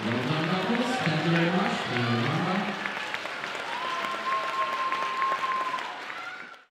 Mm-hmm.